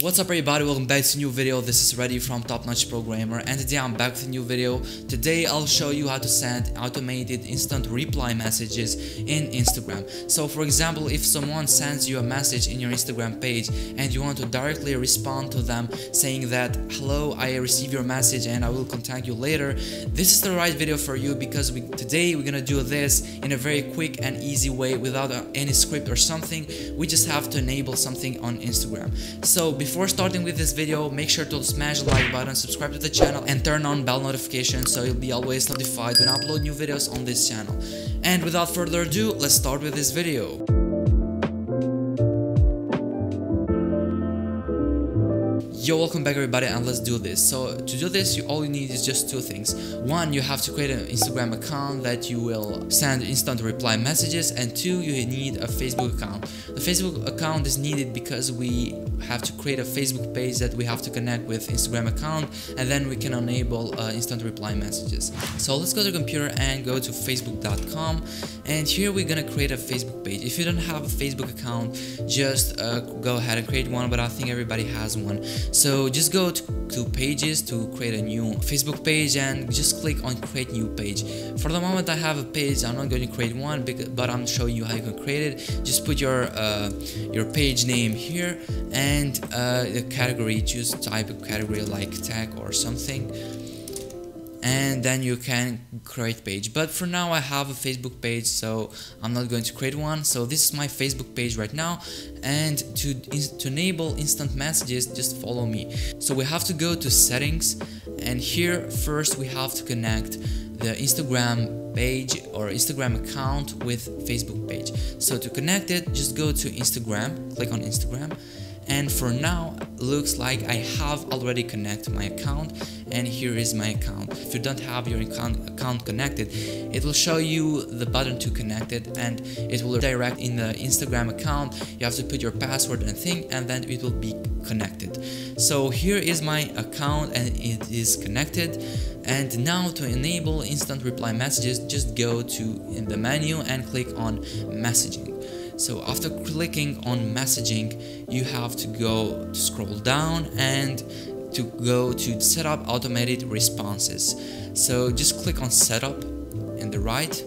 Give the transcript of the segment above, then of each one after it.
What's up everybody, welcome back to a new video, this is Reddy from Top Notch Programmer and today I'm back with a new video. Today I'll show you how to send automated instant reply messages in Instagram. So for example, if someone sends you a message in your Instagram page and you want to directly respond to them saying that hello, I received your message and I will contact you later, this is the right video for you because we, today we're gonna do this in a very quick and easy way without uh, any script or something. We just have to enable something on Instagram. So before starting with this video, make sure to smash the like button, subscribe to the channel and turn on bell notifications so you'll be always notified when I upload new videos on this channel. And without further ado, let's start with this video. Yo, welcome back everybody and let's do this. So to do this, you, all you need is just two things. One, you have to create an Instagram account that you will send instant reply messages and two, you need a Facebook account. The Facebook account is needed because we have to create a Facebook page that we have to connect with Instagram account and then we can enable uh, instant reply messages. So let's go to the computer and go to facebook.com and here we're gonna create a Facebook page. If you don't have a Facebook account, just uh, go ahead and create one, but I think everybody has one. Just go to, to pages to create a new Facebook page and just click on create new page. For the moment I have a page, I'm not going to create one but I'm showing you how you can create it. Just put your uh, your page name here and uh, the category, choose type of category like tech or something and then you can create page. But for now I have a Facebook page so I'm not going to create one. So this is my Facebook page right now. And to, to enable instant messages just follow me. So we have to go to settings. And here first we have to connect the Instagram page or Instagram account with Facebook page. So to connect it just go to Instagram click on Instagram and for now looks like I have already connected my account and here is my account. If you don't have your account, connected it will show you the button to connect it and it will direct in the Instagram account. You have to put your password and thing and then it will be connected. So here is my account and it is connected. And now to enable instant reply messages just go to in the menu and click on messaging so after clicking on messaging, you have to go to scroll down and to go to set up automated responses. So just click on setup in the right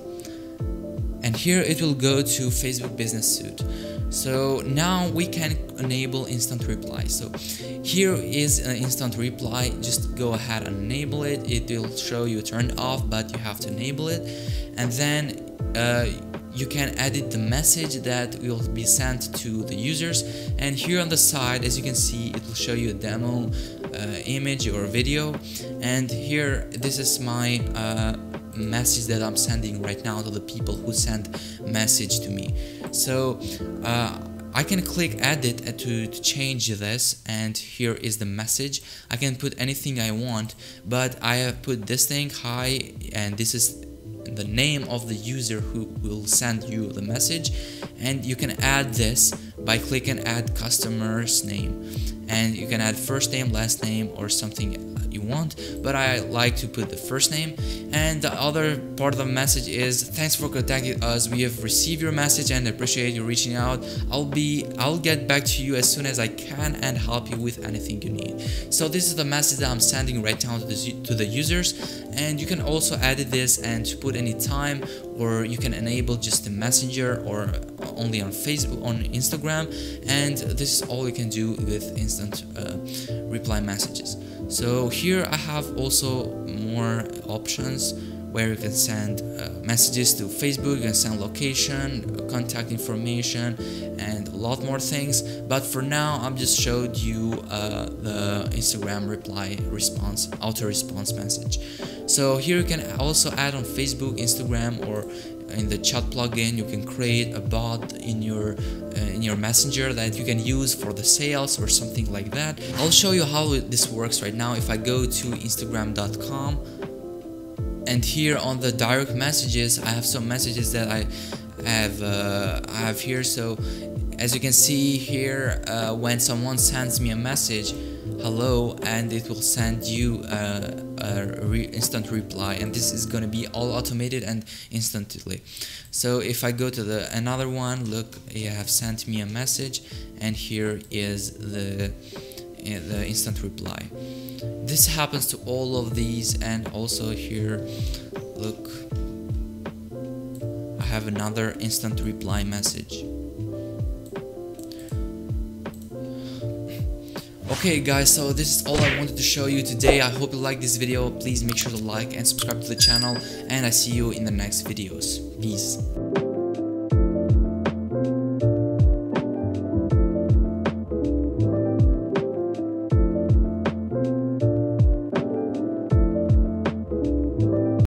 and here it will go to Facebook Business Suite. So now we can enable instant reply. So here is an instant reply. Just go ahead and enable it. It will show you turned off, but you have to enable it. And then uh, you can edit the message that will be sent to the users. And here on the side as you can see it will show you a demo uh, image or video. And here this is my uh, message that I'm sending right now to the people who send message to me. So uh, I can click edit to, to change this. And here is the message. I can put anything I want but I have put this thing hi and this is the name of the user who will send you the message. And you can add this by clicking add customer's name and you can add first name last name or something you want but I like to put the first name. And the other part of the message is thanks for contacting us. We have received your message and appreciate you reaching out. I'll be I'll get back to you as soon as I can and help you with anything you need. So this is the message that I'm sending right now to the, to the users. And you can also edit this and put any time or you can enable just the messenger or only on Facebook on Instagram and this is all you can do with instant uh, reply messages. So here I have also more options where you can send uh, messages to Facebook, you can send location, contact information, and a lot more things. But for now, I've just showed you uh, the Instagram reply response, auto response message. So here you can also add on Facebook, Instagram, or in the chat plugin you can create a bot in your uh, in your messenger that you can use for the sales or something like that i'll show you how this works right now if i go to instagram.com and here on the direct messages I have some messages that I have uh, I have here. So as you can see here uh, when someone sends me a message hello and it will send you a, a re instant reply and this is gonna be all automated and instantly. So if I go to the another one look you have sent me a message and here is the uh, the instant reply. This happens to all of these and also here look I have another instant reply message. Okay guys, so this is all I wanted to show you today. I hope you like this video. Please make sure to like and subscribe to the channel and I see you in the next videos. Peace.